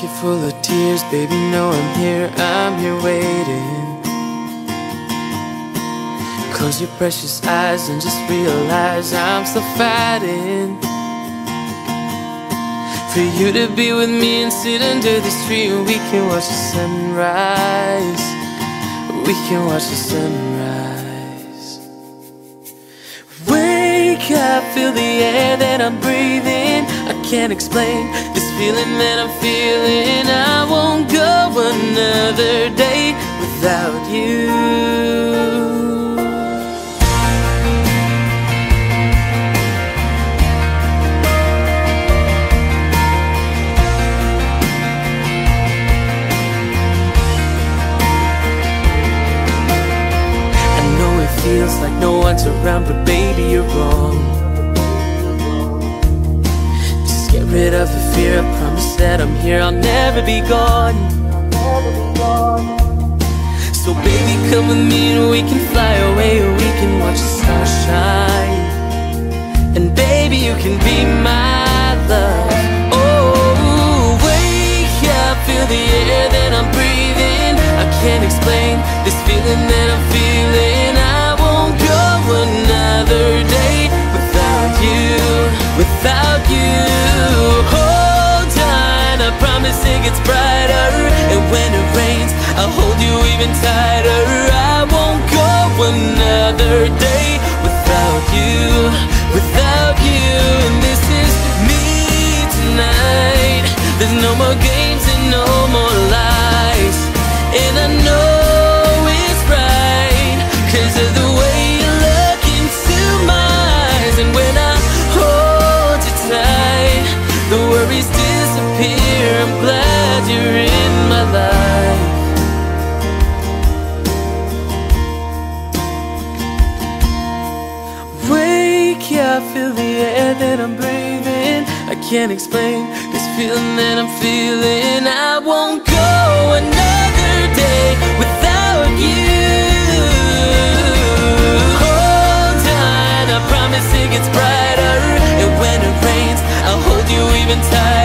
pocket full of tears, baby, know I'm here, I'm here waiting. Close your precious eyes and just realize I'm still fighting. For you to be with me and sit under this tree and we can watch the sunrise. We can watch the sunrise. Wake up, feel the air that I'm breathing. Can't explain this feeling that I'm feeling. I won't go another day without you. I know it feels like no one's around, but baby, you're wrong. Rid of the fear. I promise that I'm here, I'll never be gone. So, baby, come with me and we can fly away, we can watch the stars shine. And, baby, you can be my love. Oh, wake up, feel the air that I'm breathing. I can't explain this feeling. Games and no more lies. And I know it's right. Cause of the way you look into my eyes. And when I hold you tight, the worries disappear. I'm glad you're in my life. Wake up, feel the air that I'm breathing. I can't explain feeling that I'm feeling. I won't go another day without you. Hold on, I promise it gets brighter. And when it rains, I'll hold you even tighter.